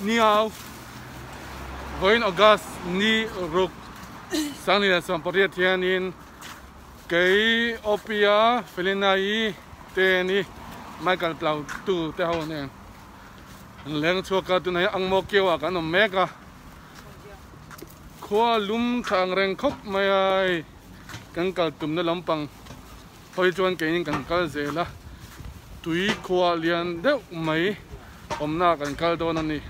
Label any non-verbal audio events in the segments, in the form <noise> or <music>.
niao voin august, ni ruk. Sang ni sam pariat hian in. Kei opia felina felinai te ni. Michael plau tu te ho ne. Leng chua ka tu nei ang mo kêu à kan om meka khua lum thang reng khop mai ai. Kan kal tum na lampang. Hoi chuan ke ning kan kal ze la tui khua lian deuh mai. Omna kan kal don ani.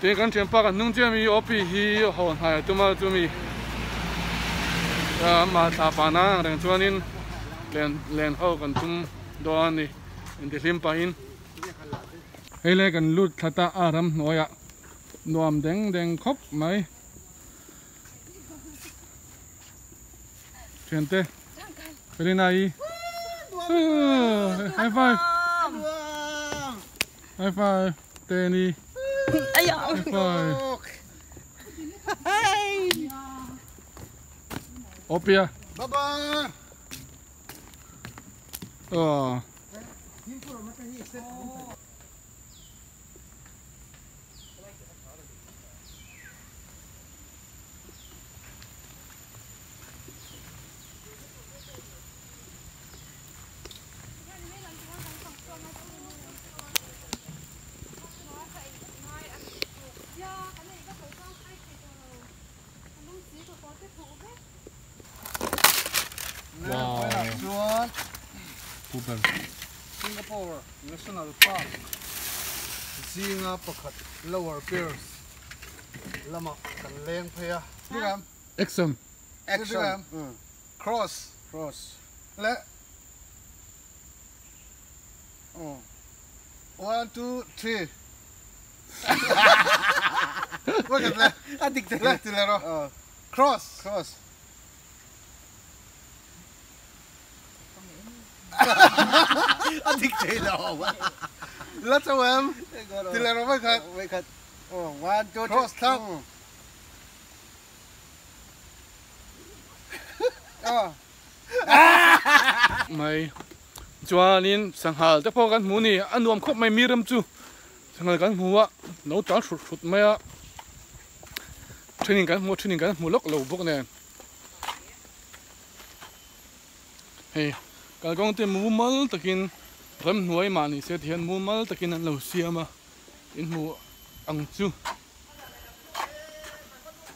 Te kan chen pa kan nung che mi opi hi hon hai tu ma tu mi mà thà pa na reng chuan in len len ho kan tum do ani in ti hlim pa in hei le kan lut thata aram noya nuam deng deng khop mai chuyện tê bên này high five high five Ja. Nog. Hey. Op je. Baba. Oh. Super Singapore National Park. Zinga pakhat Lower Pierce. Lama kan leng phaya. Diram. action Action. Hmm. Hmm. Cross. Cross. Le. Oh. One, two, three. <laughs> Look at that. Adik tayo. Left, Tilero. Oh, Cross. cross. Adik ba? Let's go, em. Tilero, wait, cut. Wait, cut. Oh, one, two, three. Cross, tap. Mm. Oh, <laughs> <laughs> mai chuanin sanghal te pawh kan hmu ni a nuam khawp mai miram chu sanghal kan hmu a no tal hrut hrut mai a training kan hmu training kan hmu lok lo bawk nen hei kalkawng te mu mal takin ram hnuai ma ni se thian mu mal takin an lo siam a in hmu ang chu.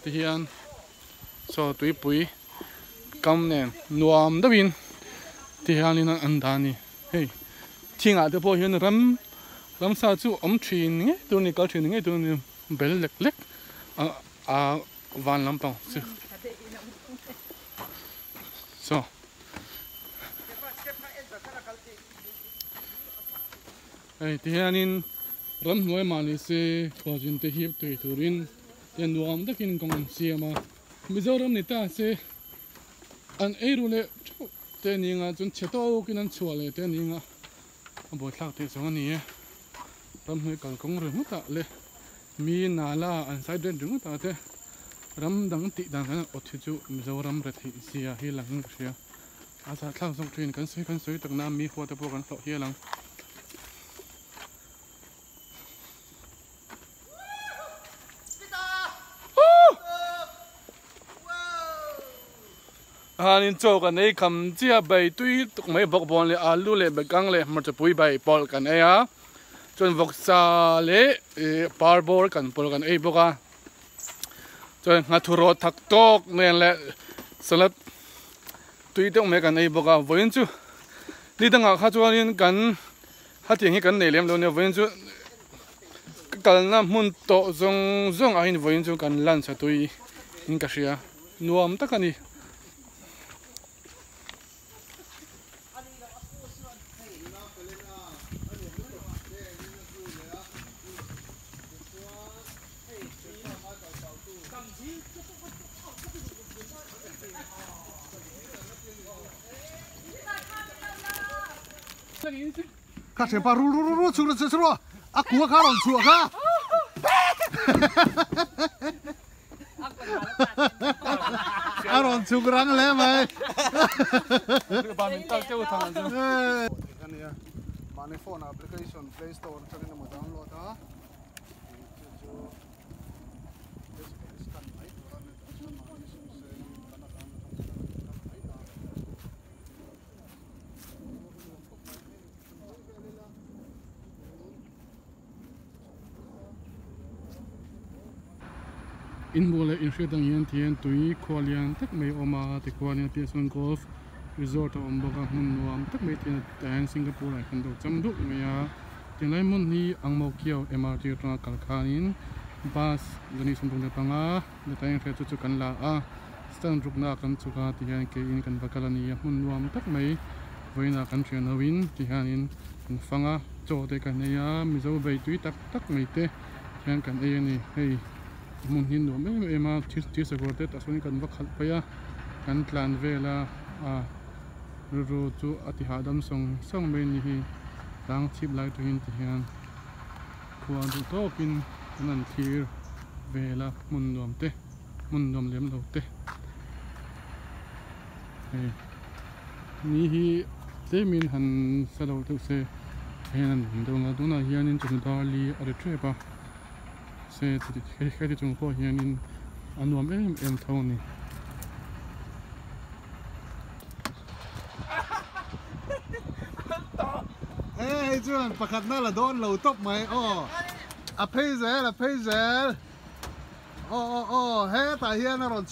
Ti hian so tui pui kam nen nuam dawin ti hianin an an dani hei thingah te pawh hian ram ram sa chu om thin nge tur ni kal thin nge tur ni bel lek lek a a van lampang so. So thì anh hianin ram hnuai mani se thuajin te hiap tui turin yan nuam takin kong siama mizoram ni ta se an eiru le te ni nga chun cheto kin an chua le te ni nga a bo thak te chong anh e ram hnoi kal kong re mu ta le mi na la an sai den dung ta te ram dang ti dang kan o thi chu mizoram re thi sia hi lang sia a sa thlang song trin kan suy kan suy tak na mi khwa te po kan hlo hi lang hanin cho kan ei kham chia bai tui tuk mai bok bon le alu le bekang le mar cha pui bai pol kan ei a chon vok sa le e, par bor kan pol kan ei boka. Chon nga thuro thak tok nen le salat tui tok me kan ei boka voin chu. Ni danga kha chuanin kan ha tiang hi kan nei lem lo ne voin chu. Kal na mun to zong zong a hin voin chu kan lan sa tui in ka ria. Nuam takani Ka se pa ru ru ru ru chu ru chu ru. A cua ka ron chu ka. A ron chu rang le mai. ba min phone application, Play Store chani na mo download ha. In bole in hre dang hian tien tui khualian tak mai oma te khualian sun golf resort om awm bawk a nuam tak mai tien tan singapore ai kan do cham duh mai a. Tin lai mun hi angmo kiao mrt tra kal khanin bus gani sum da panga le tai hre chu chu kan la a. Stan ruk na kan chu ka ti hian ke in kan bakal ani a hmun nuam tak mai voina kan thre na win ti hianin kan fanga cho te kan neia mizo bei tui tak tak mai te. Hian kan ei ni hei mun hin no me me ma this this a e gorte ta soni kan va khal pa kan tlan vela a, ru ru chu ati ha dam song song me ni hi. Tang chip lai tu hin ti hian. Khuan du to kin nan thir vela mun nom te. Mun nom lem lo te. Ni hi, te min han sa lo tu se. Hian do na du na hianin chu dali a re tre pa se ti khai khai ti chung po hianin anuam em em thau ni Ê, chuan pakhat na la dawn lo top mai o a phei zel a phei zel o o o he ta hian a ron